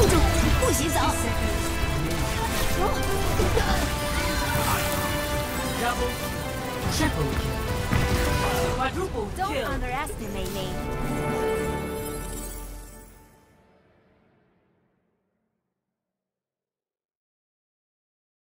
住住，不许走 kill. Don't underestimate me.